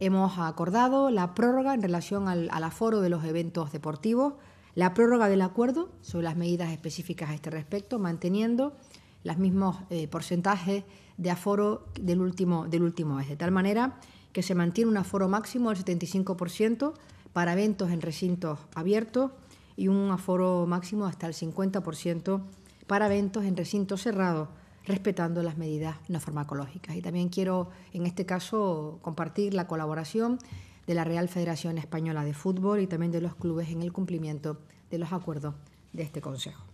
Hemos acordado la prórroga en relación al, aforo de los eventos deportivos, la prórroga del acuerdo sobre las medidas específicas a este respecto, manteniendo los mismos eh, porcentajes de aforo del último, del último mes, de tal manera que se mantiene un aforo máximo del 75% para eventos en recintos abiertos y un aforo máximo hasta el 50% para eventos en recintos cerrados, respetando las medidas no farmacológicas. Y también quiero, en este caso, compartir la colaboración de la Real Federación Española de Fútbol y también de los clubes en el cumplimiento de los acuerdos de este Consejo.